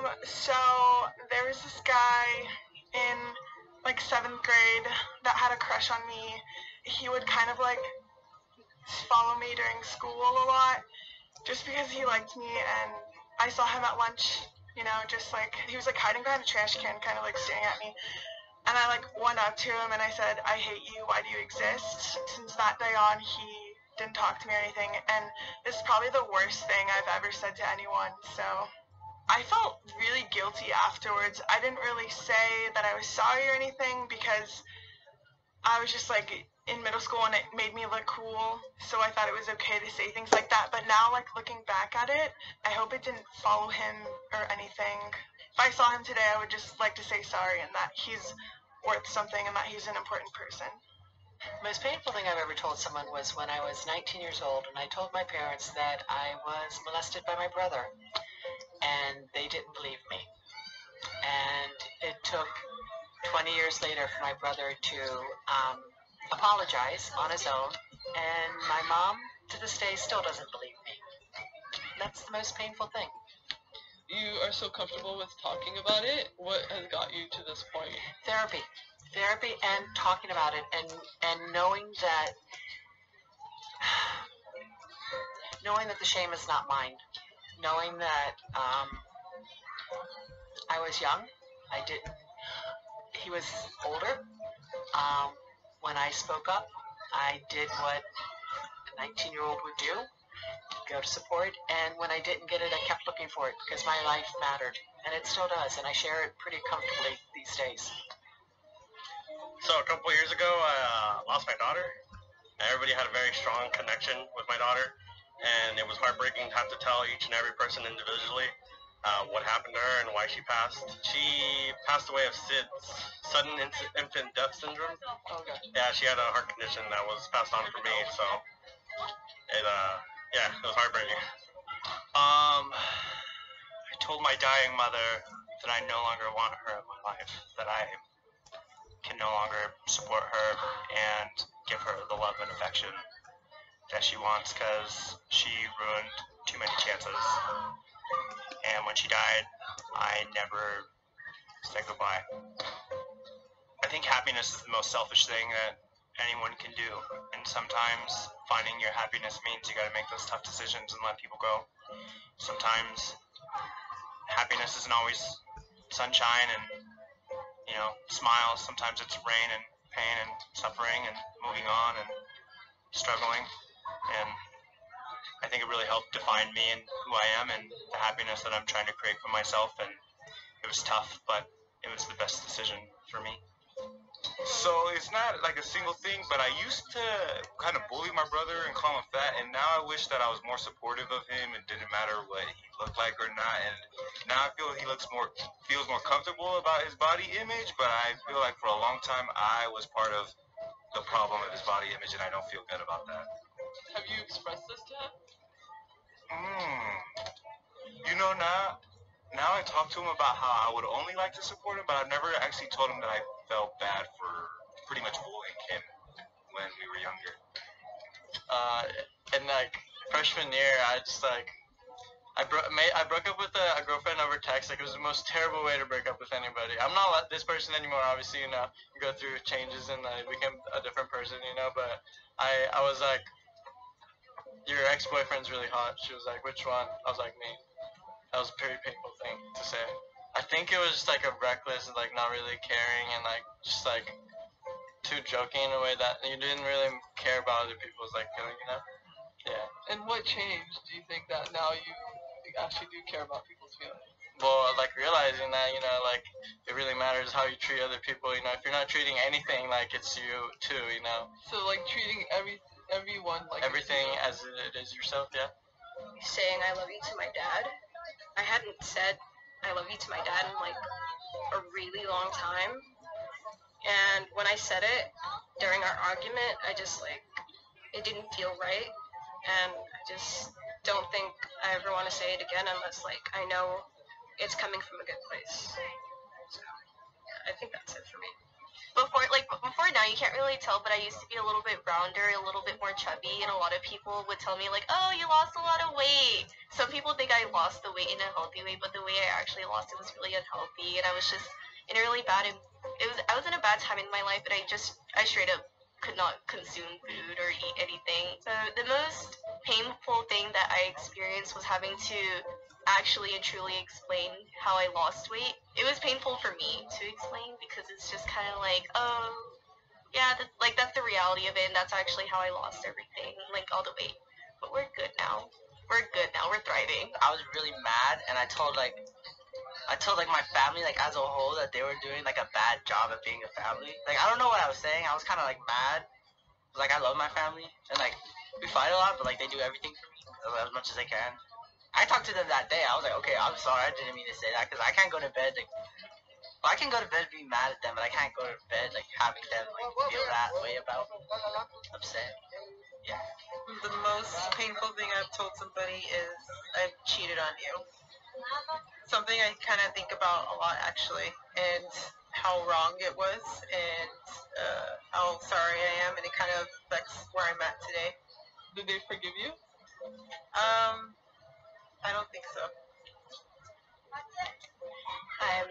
Um, so there was this guy in like seventh grade that had a crush on me. He would kind of like follow me during school a lot just because he liked me and I saw him at lunch, you know, just like he was like hiding behind a trash can, kind of like staring at me. And I like went up to him and I said, I hate you, why do you exist? Since that day on, he didn't talk to me or anything. And this is probably the worst thing I've ever said to anyone. So I felt really guilty afterwards. I didn't really say that I was sorry or anything because I was just like in middle school and it made me look cool. So I thought it was okay to say things like that. But now, like looking back at it, I hope it didn't follow him or anything. If I saw him today, I would just like to say sorry and that he's worth something and that he's an important person. The most painful thing I've ever told someone was when I was 19 years old and I told my parents that I was molested by my brother. And they didn't believe me. And it took 20 years later for my brother to um, apologize on his own. And my mom, to this day, still doesn't believe me. That's the most painful thing. You are so comfortable with talking about it. What has got you to this point? Therapy. Therapy and talking about it and, and knowing that knowing that the shame is not mine. Knowing that um, I was young. I didn't he was older. Um, when I spoke up, I did what a 19 year old would do go to support. And when I didn't get it, I kept looking for it because my life mattered. And it still does. And I share it pretty comfortably these days. So a couple years ago, I uh, lost my daughter. Everybody had a very strong connection with my daughter. And it was heartbreaking to have to tell each and every person individually uh, what happened to her and why she passed. She passed away of SIDS, sudden infant death syndrome. Okay. Yeah, she had a heart condition that was passed on for me, so it uh yeah, it was heartbreaking. Um, I told my dying mother that I no longer want her in my life, that I can no longer support her and give her the love and affection that she wants because she ruined too many chances. And when she died, I never said goodbye. I think happiness is the most selfish thing that anyone can do. And sometimes finding your happiness means you gotta make those tough decisions and let people go. Sometimes happiness isn't always sunshine and, you know, smiles. Sometimes it's rain and pain and suffering and moving on and struggling. And I think it really helped define me and who I am and the happiness that I'm trying to create for myself. And it was tough, but it was the best decision for me. So it's not like a single thing, but I used to kind of bully my brother and call him fat, and now I wish that I was more supportive of him. It didn't matter what he looked like or not, and now I feel he looks more feels more comfortable about his body image. But I feel like for a long time I was part of the problem of his body image, and I don't feel good about that. Have you expressed this to him? Hmm. You know now, now I talk to him about how I would only like to support him, but I've never actually told him that I felt bad for pretty much bullying him when we were younger. uh, in like freshman year, I just like I broke I broke up with a, a girlfriend over text. Like it was the most terrible way to break up with anybody. I'm not like this person anymore. Obviously, you know, you go through changes and I became a different person, you know. But I I was like, your ex boyfriend's really hot. She was like, which one? I was like, me. That was a pretty painful thing to say. I think it was just like a reckless, and like not really caring and like just like too joking in a way that you didn't really care about other people's like feeling, you know? Yeah. And what changed? Do you think that now you actually do care about people's feelings? Well, like realizing that, you know, like it really matters how you treat other people. You know, if you're not treating anything like it's you too, you know, So like treating every everyone like everything as it is yourself. Yeah. saying I love you to my dad. I hadn't said I love you to my dad in like a really long time. And when I said it during our argument, I just like it didn't feel right. And I just don't think I ever want to say it again unless like I know it's coming from a good place. So yeah, I think that's it for me. before like before now you can't really tell but i used to be a little bit rounder a little bit more chubby and a lot of people would tell me like oh you lost a lot of weight some people think I lost the weight in a healthy way, but the way I actually lost it was really unhealthy, and I was just in a really bad. It was I was in a bad time in my life, and I just I straight up could not consume food or eat anything. So the most painful thing that I experienced was having to actually and truly explain how I lost weight. It was painful for me to explain because it's just kind of like, oh, yeah, that, like that's the reality of it, and that's actually how I lost everything, like all the weight. But we're good now. We're good now. We're thriving. I was really mad, and I told like, I told like my family like as a whole that they were doing like a bad job at being a family. Like I don't know what I was saying. I was kind of like mad. Like I love my family, and like we fight a lot, but like they do everything for me as much as they can. I talked to them that day. I was like, okay, I'm sorry, I didn't mean to say that because I can't go to bed like. Well, I can go to bed being mad at them, but I can't go to bed like having them like feel that way about upset. Yeah. The most painful thing I've told somebody is I've cheated on you. Something I kind of think about a lot actually, and how wrong it was, and uh, how sorry I am, and it kind of affects where I'm at today. Did they forgive you? Um, I don't think so. I'm